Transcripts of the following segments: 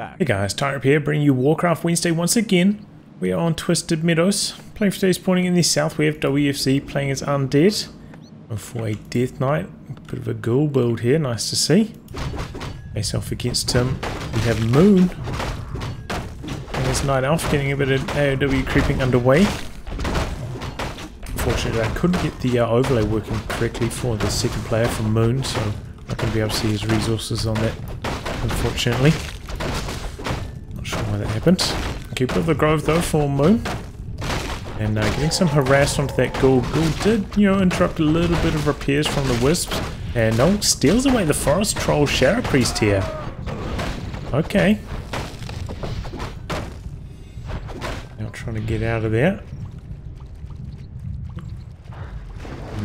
Hey guys, Tightrope here, bringing you Warcraft Wednesday once again. We are on Twisted Meadows, playing for today's pointing in the south. We have WFZ playing as Undead. For a Death Knight, bit of a ghoul build here, nice to see. Myself against him, we have Moon. And his Night Elf getting a bit of AOW creeping underway. Unfortunately, I couldn't get the uh, overlay working correctly for the second player from Moon, so I'm not be able to see his resources on that, unfortunately Keep up the grove though for Moon. And uh, getting some harassed onto that ghoul. Ghoul did, you know, interrupt a little bit of repairs from the wisps. And no, steals away the forest troll Shadow Priest here. Okay. Now trying to get out of there.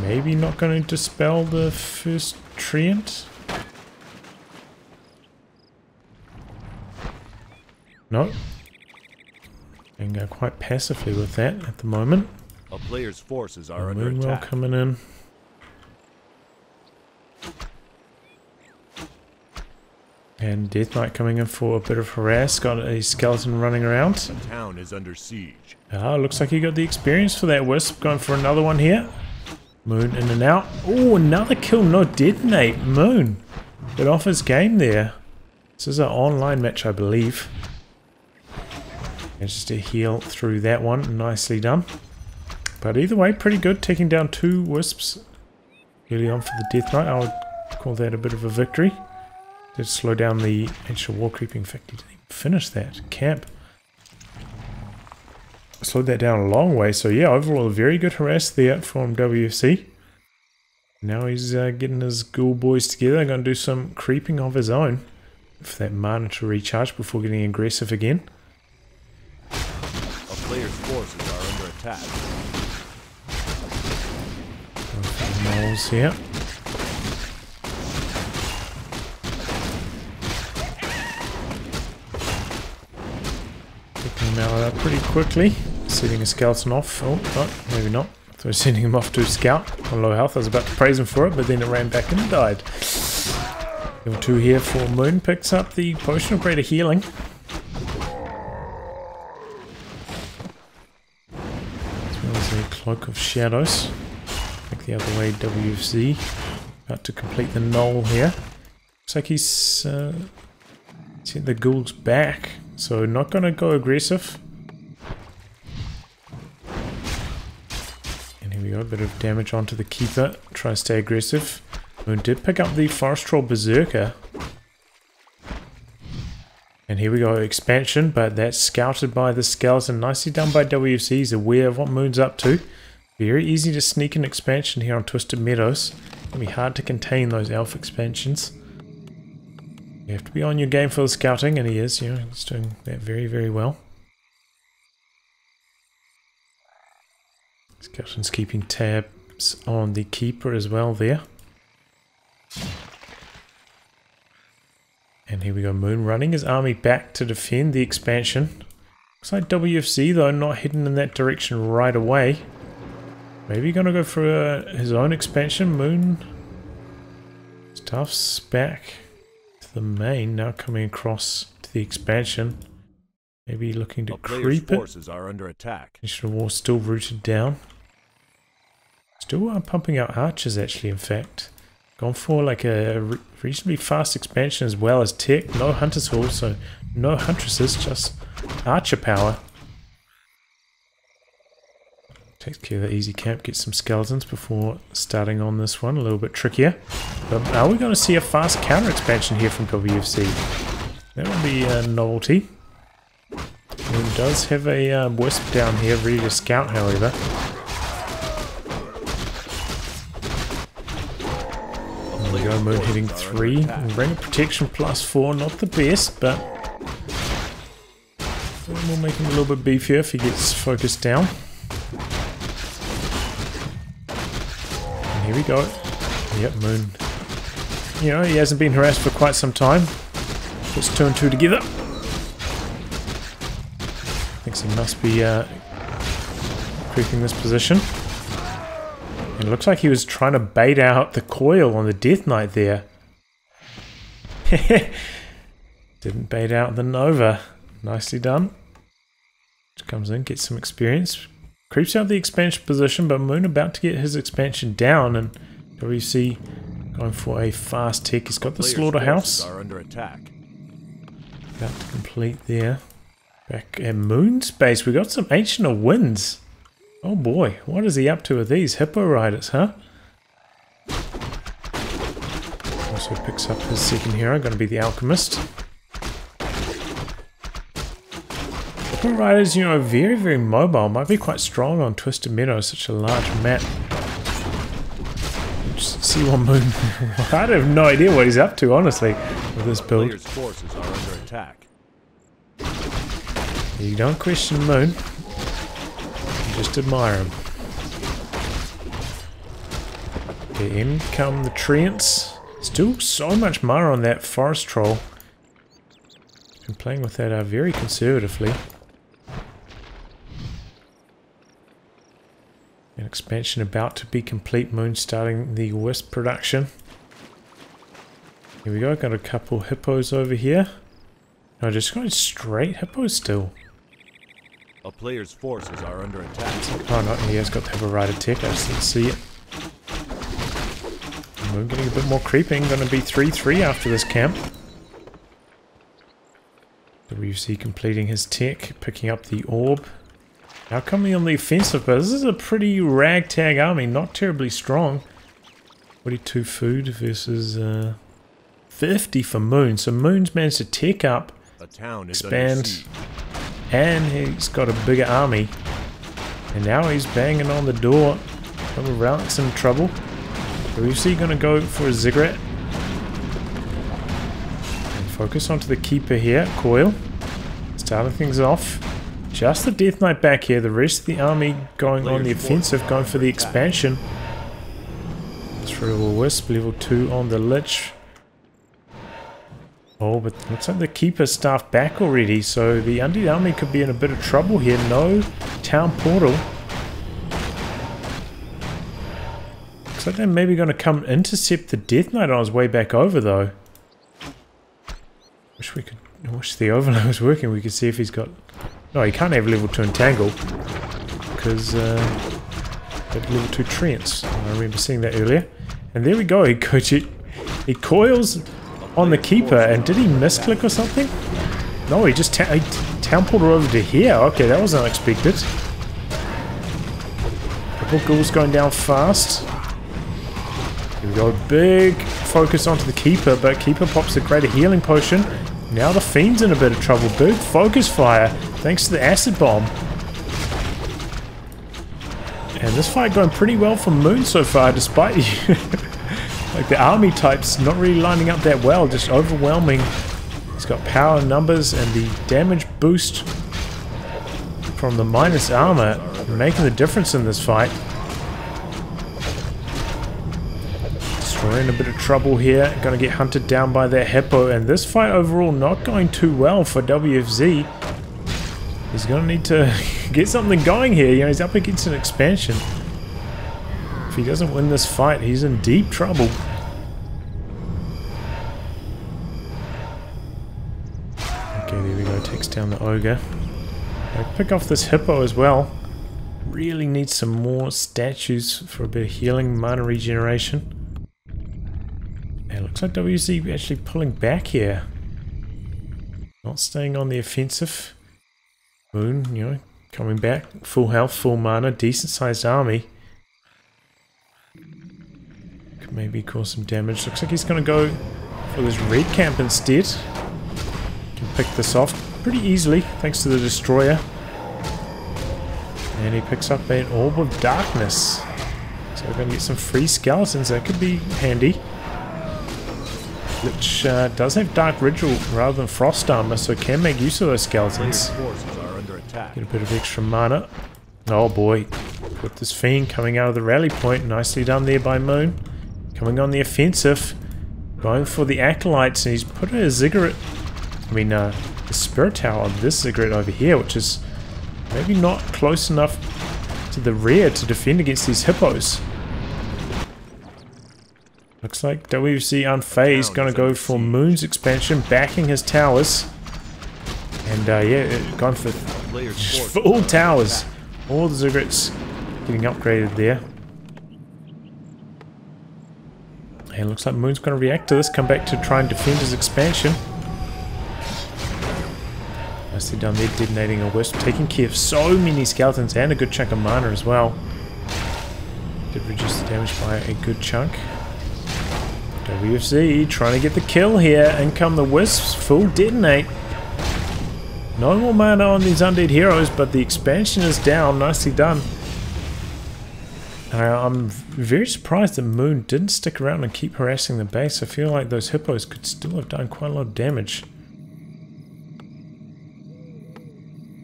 Maybe not going to dispel the first treant. No. And go quite passively with that at the moment. A player's forces are under attack. coming in. And Death Knight coming in for a bit of harass. Got a skeleton running around. The town is under siege. Ah, looks like he got the experience for that Wisp. Going for another one here. Moon in and out. Oh, another kill. No detonate. Moon. Bit off his game there. This is an online match, I believe. Just a heal through that one. Nicely done. But either way, pretty good. Taking down two Wisps early on for the Death Knight. I would call that a bit of a victory. Did slow down the ancient war creeping. In fact, he didn't finish that. Camp. Slowed that down a long way. So yeah, overall a very good harass there from WFZ. Now he's uh, getting his ghoul boys together. Going to do some creeping of his own. For that mana to recharge before getting aggressive again player's forces are under attack. Moles here. Picking him out pretty quickly. Setting a skeleton off. Oh, maybe not. So we're sending him off to scout on low health. I was about to praise him for it, but then it ran back and died. Level 2 here for Moon. Picks up the Potion of Greater Healing. Cloak of Shadows. Back the other way, WFZ. About to complete the knoll here. Looks like he's uh, sent the ghouls back, so not going to go aggressive. And here we go, a bit of damage onto the Keeper. Try to stay aggressive. We did pick up the Forest Troll Berserker. And here we go, expansion, but that's scouted by the skeleton. Nicely done by WFZ. He's aware of what Moon's up to. Very easy to sneak an expansion here on Twisted Meadows. It'll be hard to contain those elf expansions. You have to be on your game for the scouting, and he is, you know, he's doing that very, very well. Skeleton's keeping tabs on the keeper as well there. And here we go, Moon running his army back to defend the expansion. Looks like WFZ though, not heading in that direction right away. Maybe gonna go for uh, his own expansion. Moon stuff's back to the main, now coming across to the expansion. Maybe looking to creep forces it. are under attack. Mission War still rooted down. Still uh, pumping out archers actually, in fact. Gone for like a re reasonably fast expansion as well as tech. No hunters hall, so no huntresses, just archer power. Takes care of the easy camp, get some skeletons before starting on this one, a little bit trickier. But are we going to see a fast counter expansion here from WFZ? That would be a novelty. It does have a um, wisp down here ready to scout, however. There we go, moon hitting 3. Ring of protection plus 4, not the best, but we'll make him a little bit beefier if he gets focused down. Here we go. Yep, Moon. You know, he hasn't been harassed for quite some time. Puts two and two together. Thinks he must be uh, creeping this position. It looks like he was trying to bait out the coil on the Death Knight there. Didn't bait out the Nova. Nicely done. Comes in, gets some experience. Creeps out the expansion position, but Moon about to get his expansion down, and WC going for a fast tick. He's got the Players' slaughterhouse. are under attack. About to complete there. Back at Moon Space, we got some Ancient of Winds. Oh boy, what is he up to with these Hippo Riders, huh? Also picks up his second hero, going to be the Alchemist. Hippo Riders, you know, very, very mobile. Might be quite strong on Twisted Meadow, such a large map. Just see what Moon... I have no idea what he's up to, honestly, with this build. Players' forces are under attack. You don't question Moon. Just admire him. Okay, in come the Treants. Still so much mana on that Forest Troll. Been playing with that uh, very conservatively. An expansion about to be complete. Moon starting the Wisp production. Here we go. Got a couple hippos over here. No, just going straight hippos still. A player's forces are under attack. Oh no, he has got the Hippo Rider tech, I just didn't see it. We're getting a bit more creeping, gonna be 3-3 after this camp. WC completing his tech, picking up the orb. Now coming on the offensive, but this is a pretty ragtag army, not terribly strong. 42 food versus uh, 50 for Moon, so Moon's managed to tech up A town Expand. And he's got a bigger army. And now he's banging on the door of Relics in trouble. WC gonna go for a ziggurat. And focus onto the keeper here, Coil. Starting things off. Just the Death Knight back here, the rest of the army going on the offensive, going for the expansion. Through Wisp, level 2 on the Lich. Oh, but looks like the keeper staff back already, so the Undead army could be in a bit of trouble here. No town portal. Looks like they're maybe going to come intercept the Death Knight on his way back over, though. Wish we could. I wish the overlay was working. We could see if he's got. No, he can't have level two entangle because uh, level two treants. I remember seeing that earlier. And there we go. He, he coils on the keeper, and did he misclick or something? No, he just he ported over to here. Okay, that was unexpected. Purple Ghoul's going down fast. Here we go, big focus onto the Keeper, but Keeper pops a greater healing potion. Now the Fiend's in a bit of trouble. Big focus fire, thanks to the Acid Bomb. And this fight going pretty well for Moon so far, despite like the army types not really lining up that well, just overwhelming. He's got power numbers and the damage boost from the minus armor making the difference in this fight. So we're in a bit of trouble here. Gonna get hunted down by that Hippo. And this fight overall not going too well for WFZ. He's gonna need to get something going here. You know, he's up against an expansion. He doesn't win this fight, he's in deep trouble. Okay, there we go. Takes down the ogre. I pick off this hippo as well. Really need some more statues for a bit of healing, mana regeneration. It looks like WC actually pulling back here. Not staying on the offensive. Moon, you know, coming back. Full health, full mana, decent sized army. Could maybe cause some damage. Looks like he's going to go for this red camp instead. Can pick this off pretty easily thanks to the destroyer. And he picks up an orb of darkness. So we're going to get some free skeletons. That could be handy. Which uh, does have dark ritual rather than frost armor, so can make use of those skeletons. Get a bit of extra mana. Oh boy. With this fiend coming out of the rally point. Nicely done there by Moon. Coming on the offensive. Going for the acolytes, and he's put a ziggurat. I mean, uh, the spirit tower of this ziggurat over here, which is maybe not close enough to the rear to defend against these hippos. Looks like WC Unfazed gonna go for Moon's expansion, backing his towers. And uh, yeah, gone for full towers. All the Ziggurats getting upgraded there. And looks like Moon's gonna react to this, come back to try and defend his expansion. Nicely done there, detonating a wisp, taking care of so many skeletons and a good chunk of mana as well. Did reduce the damage by a good chunk. WFZ trying to get the kill here. In come the Wisps, full detonate. No more mana on these undead heroes, but the expansion is down. Nicely done. I'm very surprised that Moon didn't stick around and keep harassing the base. I feel like those hippos could still have done quite a lot of damage.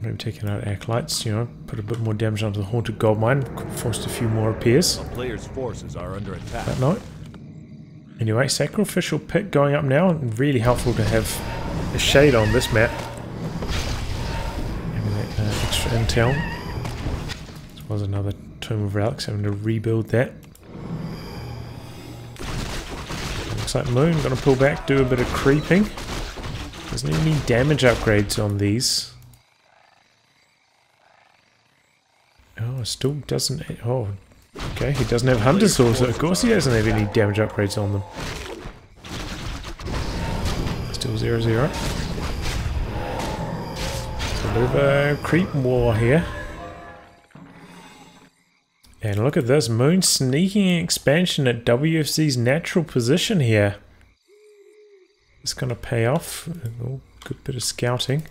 Maybe taking out acolytes, you know, put a bit more damage onto the haunted gold mine, forced a few more repairs. A player's forces are under attack. That night. Anyway, Sacrificial Pit going up now. and Really helpful to have a shade on this map. Having that uh, extra intel. This was another Tomb of Relics, having to rebuild that. Looks like Moon gonna pull back, do a bit of creeping. Doesn't need any damage upgrades on these. Oh, still doesn't... Oh, Okay, he doesn't have Hunter Swords, so of course he doesn't have any damage upgrades on them. Still 0 0. a bit of a creep war here. And look at this, Moon sneaking expansion at WFZ's natural position here. It's going to pay off. Oh, good bit of scouting.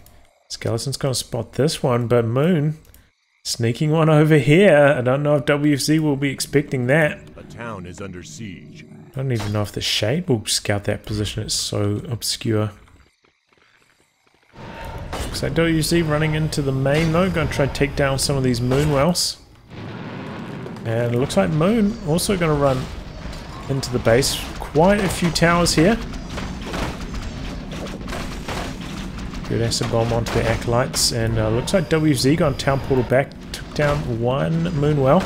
Skeleton's going to spot this one, but Moon Sneaking one over here. I don't know if WFZ will be expecting that. A town is under siege. I don't even know if the Shade will scout that position. It's so obscure. Looks like WFZ running into the main though. Going to try and take down some of these Moonwells. And it looks like Moon also going to run into the base. Quite a few towers here. Good acid bomb onto the acolytes, and uh, looks like WZ got town portal back, took down one Moonwell.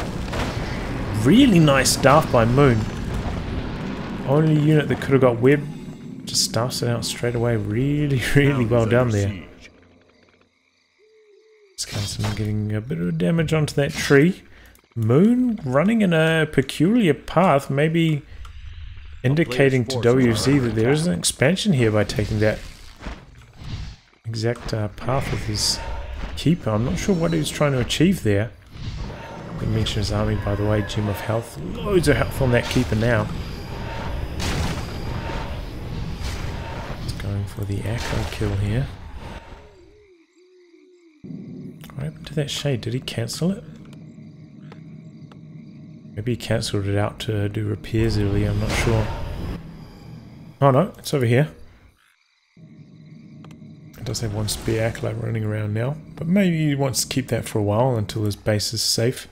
Really nice staff by Moon. Only unit that could have got web just staffs it out straight away. Really, really well done there. Skeleton getting a bit of damage onto that tree. Moon running in a peculiar path, maybe indicating to WZ that there is an expansion here by taking that exact uh, path of his keeper. I'm not sure what he was trying to achieve there. He mentioned his army, by the way, Gem of Health. Loads of health on that keeper now. He's going for the Echo kill here. What happened to that shade? Did he cancel it? Maybe he cancelled it out to do repairs earlier, I'm not sure. Oh no, it's over here It does have one spare acolyte running around now, but maybe he wants to keep that for a while until his base is safe.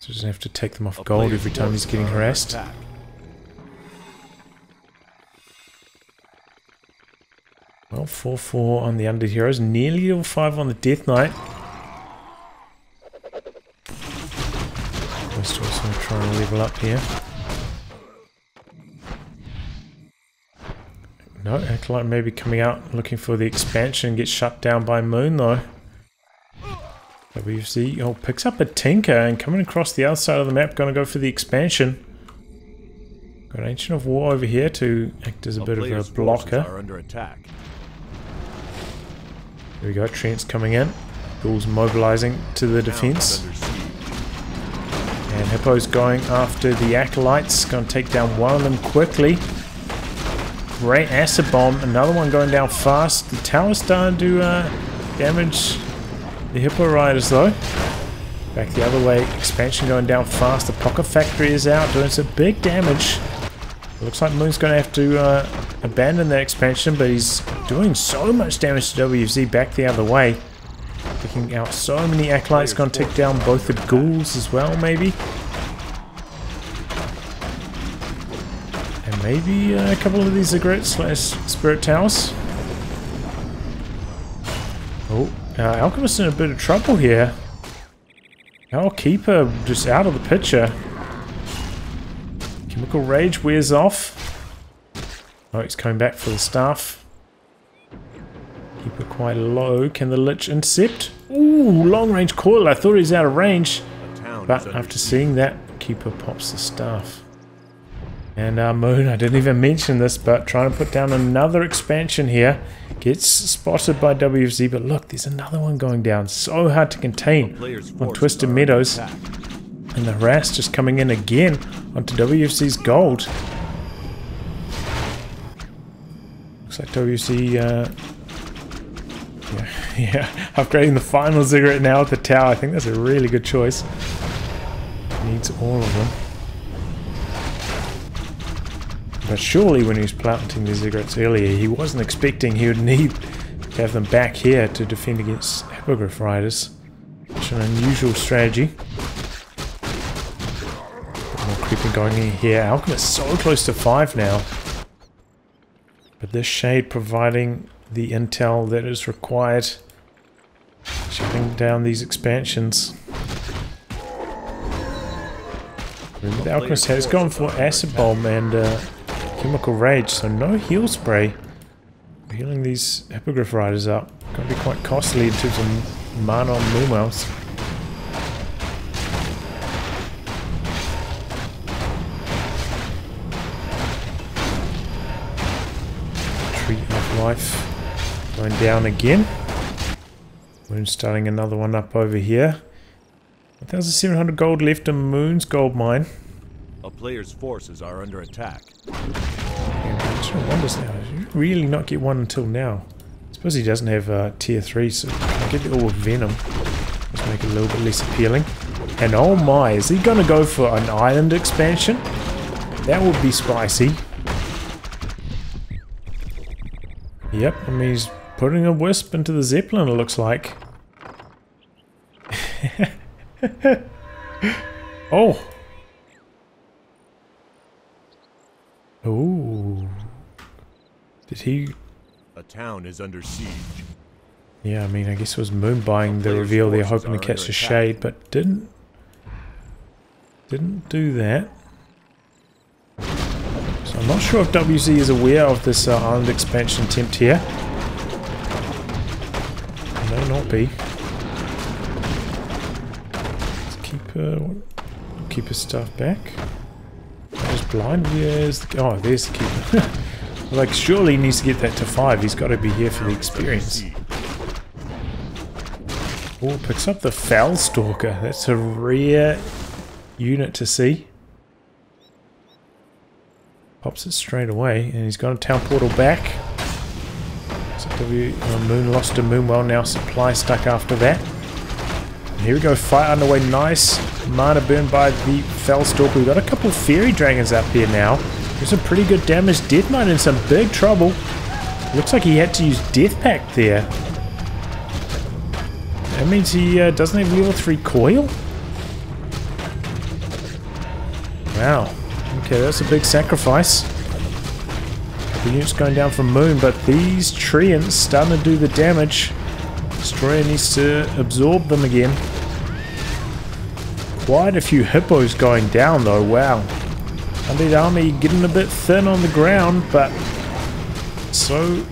So he doesn't have to take them off gold every time he's getting harassed. Well, 4-4 on the Undead Heroes, nearly level 5 on the Death Knight. We're trying to level up here. No, Acolyte may be coming out looking for the expansion get shut down by Moon though. WFZ oh, picks up a Tinker and coming across the other side of the map, gonna go for the expansion. Got Ancient of War over here to act as a, bit of a blocker. under attack. There we go, Treant's coming in. Ghouls mobilizing to the defense. Hippo's going after the Acolytes, gonna take down one of them quickly. Great acid bomb. Another one going down fast. The tower's starting to uh, damage the Hippo Riders though. Back the other way. Expansion going down fast. The Pocket Factory is out doing some big damage. Looks like Moon's going to have to uh, abandon that expansion, but he's doing so much damage to WFZ back the other way. Picking out so many Acolytes, going to take down both the Ghouls as well, maybe. Maybe a couple of these Ziggurat slash Spirit Towers. Oh, uh, Alchemist in a bit of trouble here. Our Keeper just out of the picture. Chemical Rage wears off. Oh, he's coming back for the staff. Keeper quite low. Can the Lich intercept? Ooh, long range coil. I thought he was out of range. But after seeing that, Keeper pops the staff. And uh, Moon, I didn't even mention this, but trying to put down another expansion here. Gets spotted by WFZ, but look, there's another one going down. So hard to contain on Twisted Meadows. And the harass just coming in again onto WFZ's gold. Looks like WFZ, uh, yeah, yeah, upgrading the final ziggurat now at the tower. I think that's a really good choice. Needs all of them. But surely when he was planting the ziggurats earlier, he wasn't expecting he would need to have them back here to defend against Hippogriff Riders. Such an unusual strategy. More creeping going in here. Alchemist so close to 5 now. But this shade providing the intel that is required. Shutting down these expansions. Remember the Alchemist has gone for Acid Bomb and uh, Chemical Rage, so no heal spray. Healing these Hippogriff Riders up. Gonna be quite costly in terms of mana on. Tree of Life going down again. Moon starting another one up over here. 1,700 gold left in Moon's gold mine. A player's forces are under attack. Wonders now. You really not get one until now. I suppose he doesn't have uh, tier 3, so I get it all with Venom. Let's make it a little bit less appealing. And oh my, is he going to go for an island expansion? That would be spicy. Yep, I mean he's putting a wisp into the Zeppelin it looks like. oh! Ooh. Did he A town is under siege. Yeah, I mean, I guess it was Moon buying the reveal there, hoping to catch the shade, but didn't. Didn't do that. So I'm not sure if WZ is aware of this uh, island expansion attempt here. May not be. Let's keep uh, keep his stuff back. Blind. Where's the, oh, there's the keeper. like, surely he needs to get that to five. He's got to be here for the experience. Oh, picks up the Fel Stalker. That's a rare unit to see. Pops it straight away, and he's got a town portal back. So W uh, Moon lost to Moonwell, now supply stuck after that. Here we go, fight underway, nice. Mana burned by the Fel Stalker. We've got a couple Fairy Dragons up here now. There's some pretty good damage. Death Knight in some big trouble. Looks like he had to use Death Pact there. That means he uh, doesn't have level 3 coil? Wow. Okay, that's a big sacrifice. The unit's going down from Moon, but these Treants starting to do the damage. Destroyer needs to absorb them again. Quite a few hippos going down though, wow. Undead army getting a bit thin on the ground, but so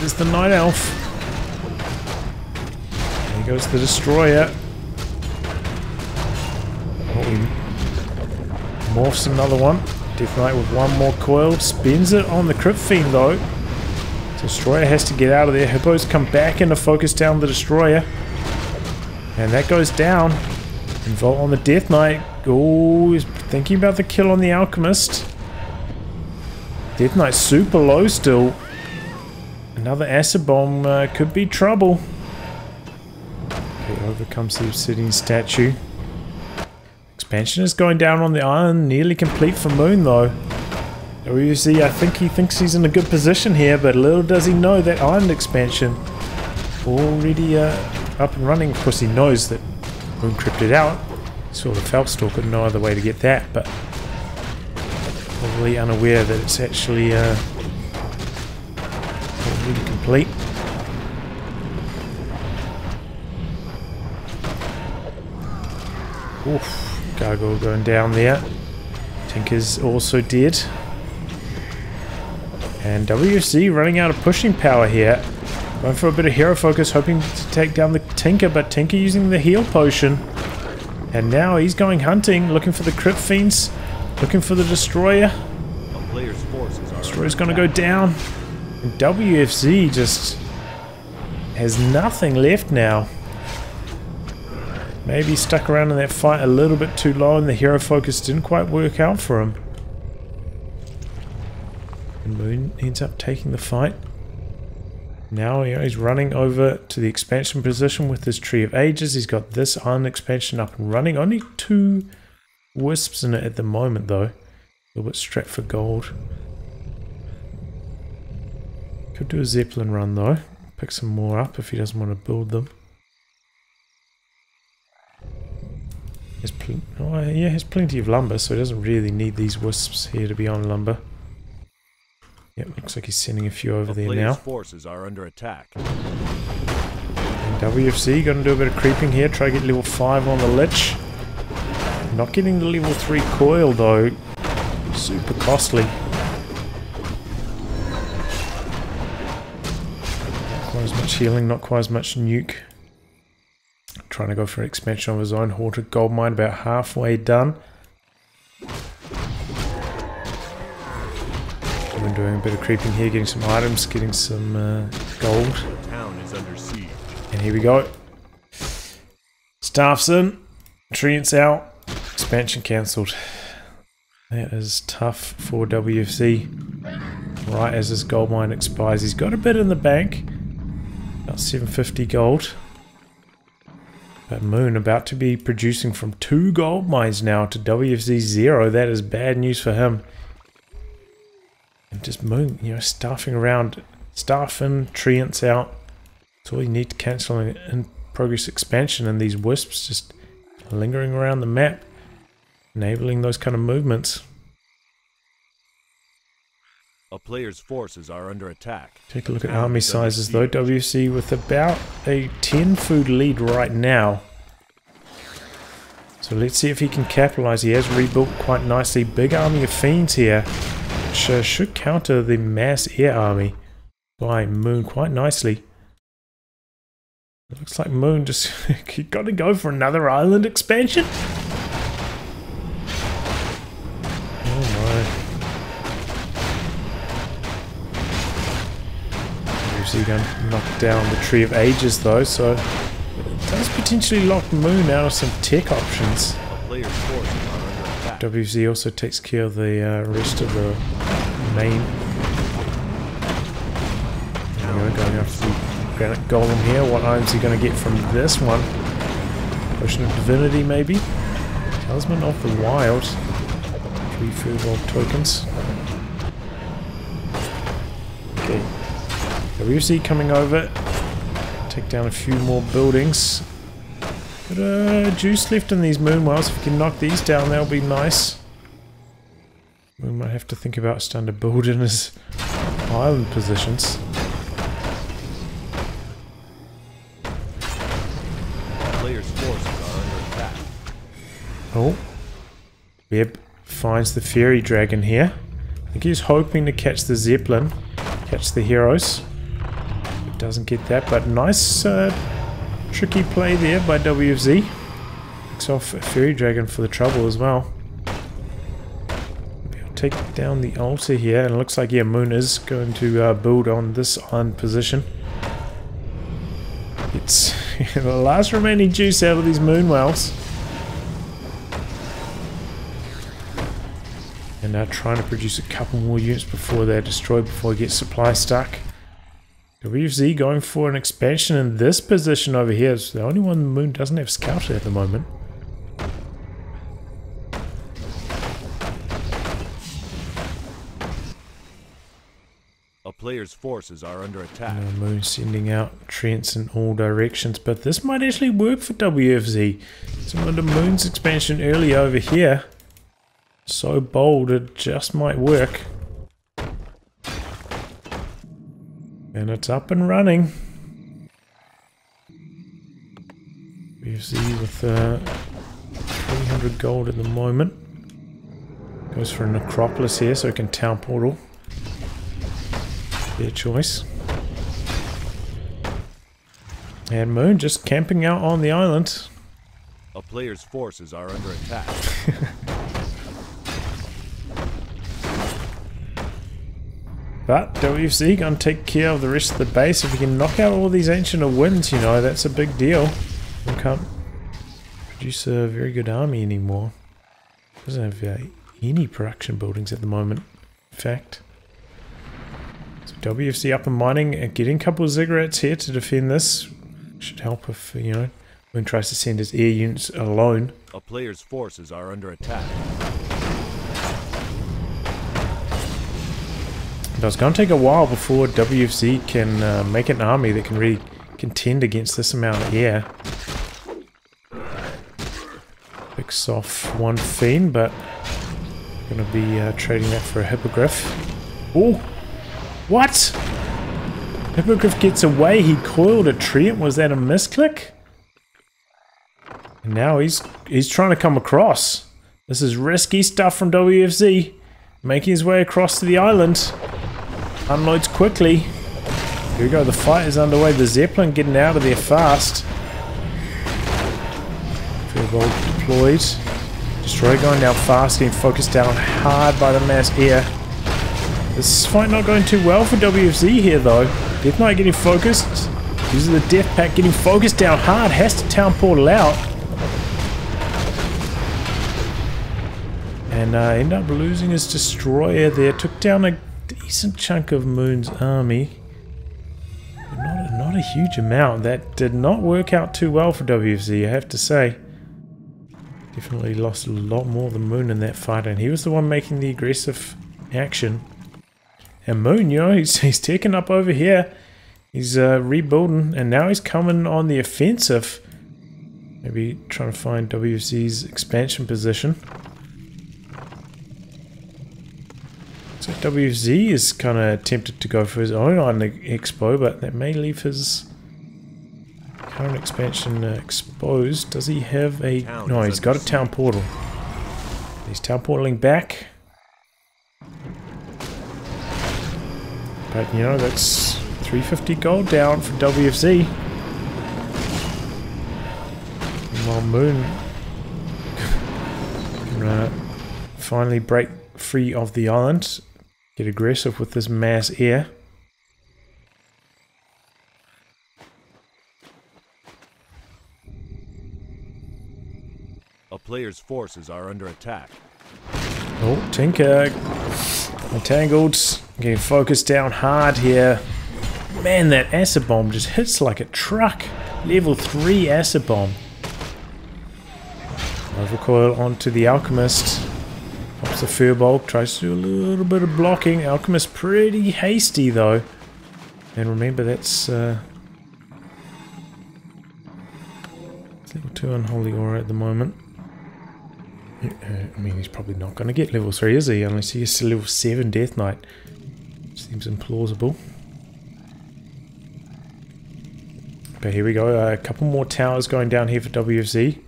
is the Night Elf. There goes the destroyer. Oh, morphs another one. Death Knight with one more coil. Spins it on the Crypt Fiend though. Destroyer has to get out of there. Hippos come back into focus down the destroyer. And that goes down. And Volt on the Death Knight. Oh, he's thinking about the kill on the Alchemist. Death Knight super low still. Another acid bomb uh, could be trouble. Okay, overcomes the obsidian statue. Expansion is going down on the island, nearly complete for Moon though. WC, I think he thinks he's in a good position here, but little does he know that island expansion already uh, up and running. Of course, he knows that Moon crypted out. Saw the Felstalker, no other way to get that, but probably unaware that it's actually uh, complete. Oof, Gargoyle going down there. Tinker's also dead. And WC running out of pushing power here. Going for a bit of hero focus, hoping to take down the Tinker, but Tinker using the heal potion. And now he's going hunting, looking for the Crypt Fiends, looking for the Destroyer. A player's forces are Destroyer's gonna go down. And WFZ just has nothing left now. Maybe stuck around in that fight a little bit too low and the hero focus didn't quite work out for him. And Moon ends up taking the fight. Now he's running over to the expansion position with his Tree of Ages. He's got this iron expansion up and running. Only two wisps in it at the moment though. A little bit strapped for gold. Could do a Zeppelin run though. Pick some more up if he doesn't want to build them. Oh, yeah, has plenty of lumber, so he doesn't really need these wisps here to be on lumber. Yep, looks like he's sending a few over there now. forces are under attack. And WFZ gonna do a bit of creeping here, try to get level 5 on the Lich. Not getting the level 3 coil though. Super costly. Not quite as much healing, not quite as much nuke. Trying to go for an expansion of his own Haunted Gold Mine, about halfway done. Been doing a bit of creeping here, getting some items, getting some uh, gold. The town is under siege. And here we go. Staff's in. Treant's out. Expansion cancelled. That is tough for WFZ. Right as his gold mine expires. He's got a bit in the bank. About 750 gold. But Moon about to be producing from two gold mines now to WFZ zero. That is bad news for him. And just Moon, you know, staffing around. Staffing, Treant's out. That's all you need to cancel an in progress expansion and these wisps just lingering around the map, enabling those kind of movements. A player's forces are under attack. Take a look at army sizes though. WC with about a 10 food lead right now. So let's see if he can capitalize. He has rebuilt quite nicely. Big army of fiends here, which uh, should counter the mass air army by Moon quite nicely. Looks like Moon just got to go for another island expansion. Oh my. Usually going to knock down the Tree of Ages though, so it does potentially lock Moon out of some tech options. WZ also takes care of the uh, rest of the main. There we go, going after the granite golem here. What items are going to get from this one? Potion of Divinity, maybe? Talisman of the Wild. Three food world tokens. Okay. WC coming over. Take down a few more buildings. But uh, juice left in these moon wells. If we can knock these down, that'll be nice. We might have to think about starting to build in his island positions. A player's forces are under attack. Oh. Web finds the fairy dragon here. I think he's hoping to catch the zeppelin, catch the heroes. Doesn't get that, but nice uh, tricky play there by WFZ. Picks off a fairy dragon for the trouble as well. We'll take down the altar here, and it looks like, yeah, Moon is going to uh, build on this island position. It's the last remaining juice out of these moon wells. And now trying to produce a couple more units before they're destroyed, before we get supply stuck. WFZ going for an expansion in this position over here. It's the only one the moon doesn't have scouted at the moment. A player's forces are under attack. Uh, moon sending out Treants in all directions, but this might actually work for WFZ. Some of the moon's expansion early over here. So bold, it just might work. And it's up and running. WFZ with uh, 300 gold at the moment. Goes for a necropolis here so he can town portal. Their choice. And Moon just camping out on the island. A player's forces are under attack. But WFZ gonna take care of the rest of the base. If we can knock out all these Ancient of Winds, you know, that's a big deal. We can't produce a very good army anymore. Doesn't have uh, any production buildings at the moment, in fact. So WFZ up and mining and getting a couple of ziggurats here to defend this. Should help if, you know, when tries to send his air units alone. A player's forces are under attack. But it's going to take a while before WFZ can uh, make an army that can really contend against this amount air. Picks off one Fiend, but going to be uh, trading that for a Hippogriff. Oh! What? Hippogriff gets away. He coiled a Treant. Was that a misclick? And now he's he's trying to come across. This is risky stuff from WFZ. Making his way across to the island. Unloads quickly. Here we go, the fight is underway. The Zeppelin getting out of there fast. Firbolg deployed. Destroyer going down fast, getting focused down hard by the mass air. This fight not going too well for WFZ here though. Death Knight getting focused. Using the Death Pact getting focused down hard. Has to town portal out. And uh, end up losing his Destroyer there. Took down a decent chunk of Moon's army. But not, not a huge amount. That did not work out too well for WFZ, I have to say. Definitely lost a lot more than Moon in that fight, and he was the one making the aggressive action. And Moon, you know, he's, he's taken up over here. He's uh, rebuilding, and now he's coming on the offensive. Maybe trying to find WFZ's expansion position. So WFZ is kind of tempted to go for his own on the expo, but that may leave his current expansion uh, exposed. Does he have a... Town No, he's got a town portal. He's town portaling back. But, you know, that's 350 gold down for WFZ. While Moon can uh, finally break free of the island, get aggressive with this mass air. A player's forces are under attack. Oh, Tinker entangled, getting focused down hard here. Man, that acid bomb just hits like a truck. Level 3 acid bomb. Overcoil onto the Alchemist. The Firbolg, tries to do a little bit of blocking. Alchemist pretty hasty though. And remember that's uh, level 2 Unholy Aura at the moment. Uh, I mean, he's probably not going to get level 3, is he? Unless he gets to level 7 Death Knight. Seems implausible. But here we go. a couple more towers going down here for WFZ.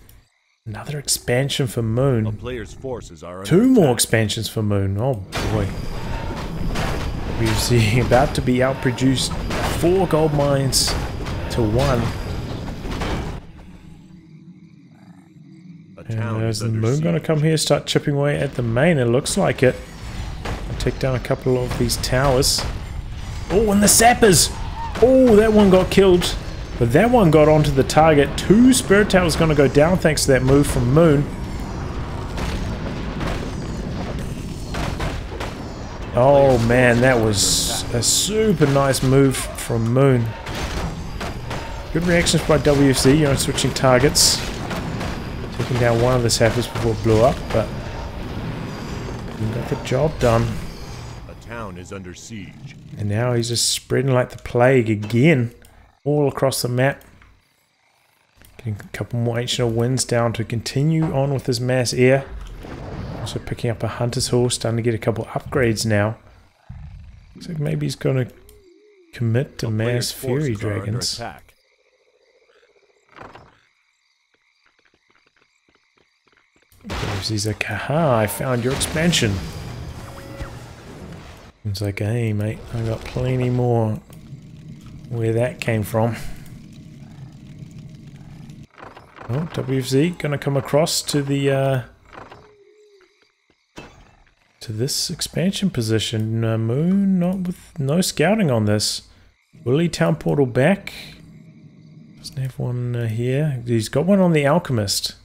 Another expansion for Moon. player's forces are under Two more expansions for Moon. Oh boy. WFZ about to be outproduced. Four gold mines to one. A And town there's is the moon going to come here, start chipping away at the main. It looks like it. I'll take down a couple of these towers. Oh, and the sappers! Oh, that one got killed. But that one got onto the target. Two spirit towers going to go down thanks to that move from Moon. Oh man, that was a super nice move from Moon. Good reactions by WFZ, you know, switching targets. Taking down one of the sappers before it blew up, but got the job done. A town is under siege. And now he's just spreading like the plague again, all across the map. Getting a couple more ancient winds down to continue on with his mass air. Also picking up a hunter's horse, starting to get a couple upgrades now. Looks like maybe he's going to commit to mass fury forces are under dragons. WFZ's like, haha, I found your expansion. It's like, hey mate, I got plenty more where that came from. Oh, WFZ gonna come across to the uh, to this expansion position. Uh, Moon, not with no scouting on this. Willie Town Portal back. Doesn't have one uh, here. He's got one on the Alchemist.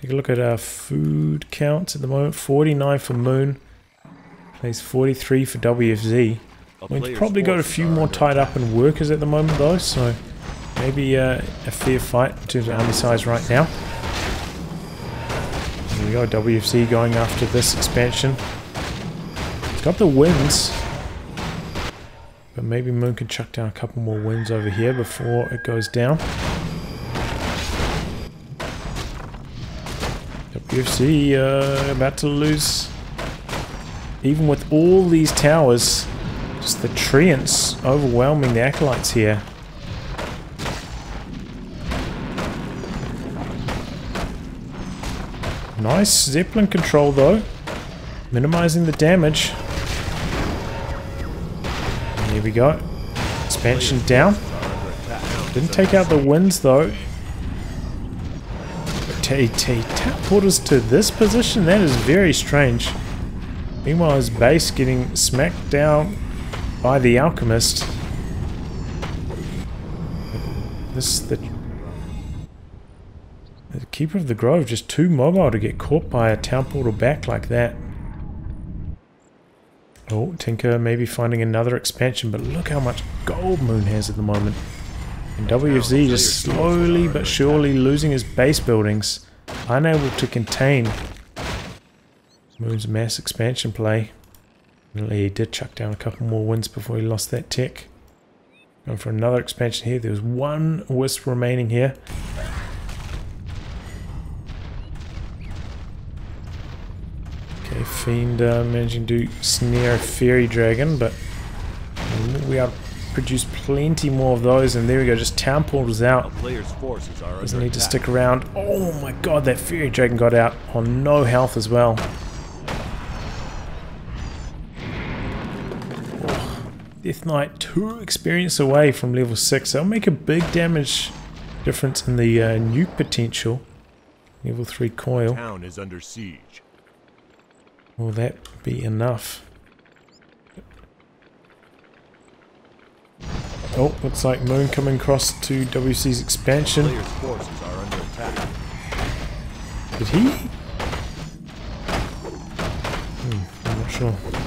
Take a look at our food counts at the moment. 49 for Moon. Plays 43 for WFZ. We've probably got a few more tied up in workers at the moment though, so maybe uh, a fair fight in terms of army size right now. Here we go, WFZ going after this expansion. It's got the wins, but maybe Moon can chuck down a couple more wins over here before it goes down. WFZ uh, about to lose. Even with all these towers, just the treants overwhelming the acolytes here. Nice Zeppelin control though. Minimizing the damage. And here we go. Expansion down. Didn't take out the winds though. T tap portals to this position? That is very strange. Meanwhile, his base getting smacked down by the alchemist. This the the keeper of the grove just too mobile to get caught by a town portal back like that. Oh, Tinker maybe finding another expansion, but look how much gold Moon has at the moment. And WFZ just slowly but surely losing his base buildings, unable to contain Moon's mass expansion play. He did chuck down a couple more wins before he lost that tech. Going for another expansion here. There was one wisp remaining here. Okay, Fiend uh, managing to snare a Fairy Dragon, but we are produce plenty more of those, and there we go, just town portals out. player's forces are Doesn't need to stick around. Oh my god, that Fairy Dragon got out on no health as well. Death Knight, two experience away from level 6. That'll make a big damage difference in the uh, nuke potential. Level 3 coil. Town is under siege. Will that be enough? Oh, looks like Moon coming across to WC's expansion. Are under. Did he? Hmm, I'm not sure.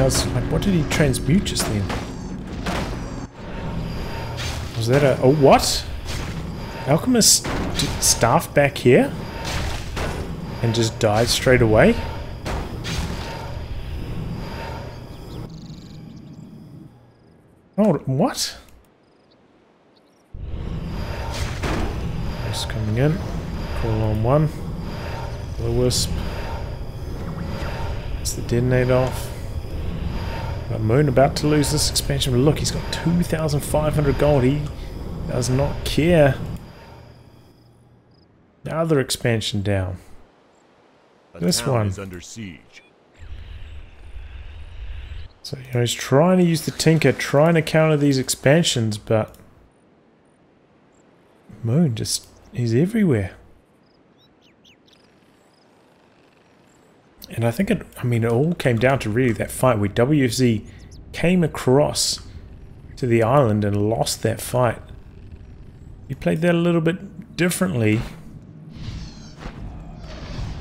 Has like what did he transmute just then? Was that a oh what? Alchemist staff back here? And just died straight away? Oh, what? Just coming in. Call on one. The wisp. It's the detonate off. But Moon about to lose this expansion. But look, he's got 2,500 gold. He does not care. The other expansion down. The This one. is under siege. So, you know, he's trying to use the Tinker, trying to counter these expansions, but... Moon just... He's everywhere. And I think it... I mean, it all came down to really that fight where WFZ came across to the island and lost that fight. He played that a little bit differently.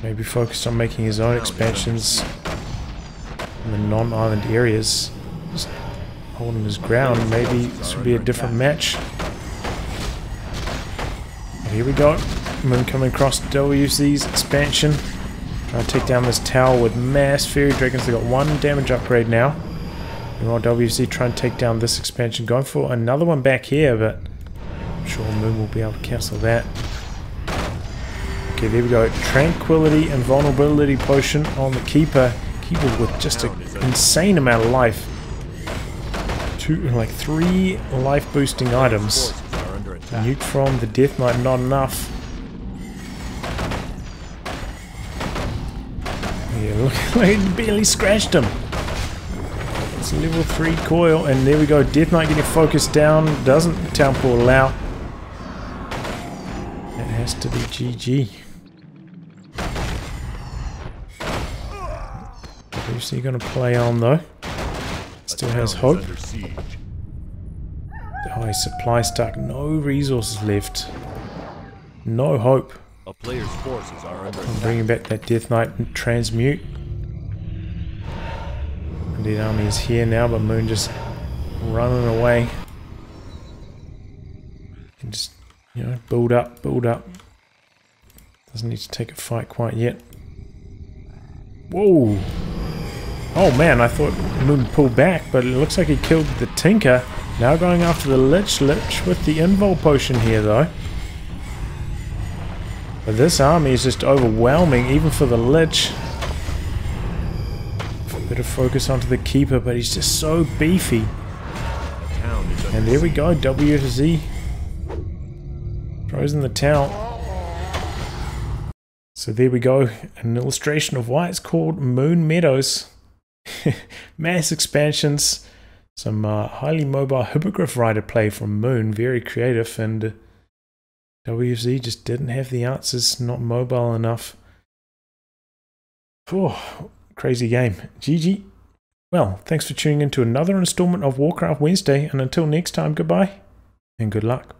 Maybe focused on making his own expansions in the non-island areas. Just holding his ground. Maybe this would be a different match. But here we go. Moon coming across WC's expansion. Trying to take down this tower with mass Fairy dragons. They got one damage upgrade now. Meanwhile, WC trying to take down this expansion. Going for another one back here, but I'm sure Moon will be able to cancel that. Okay, there we go. Tranquility and vulnerability potion on the keeper. Keeper with just an insane amount of life. Two, like three life boosting items. Nuke from the Death Knight, not enough. Look, it barely scratched him. It's level 3 coil, and there we go. Death Knight getting focused down. Doesn't Town Townpour allow. That has to be GG. Obviously going to play on though. Still has hope. Oh, supply stack. No resources left. No hope. A player's forces are under I'm bringing back that Death Knight transmute. Undead army is here now, but Moon just running away. And just, you know, build up, build up. Doesn't need to take a fight quite yet. Whoa! Oh man, I thought Moon pulled back, but it looks like he killed the Tinker. Now going after the Lich. Lich with the Invul potion here though. But this army is just overwhelming, even for the Lich. Better focus onto the Keeper, but he's just so beefy. And there we go, W to Z. The town. So there we go, an illustration of why it's called Moon Meadows. Mass expansions, some uh, highly mobile Hippogriff Rider play from Moon, very creative, and WFZ just didn't have the answers, not mobile enough. Oh, crazy game. GG. Well, thanks for tuning in to another installment of Warcraft Wednesday, and until next time, goodbye and good luck.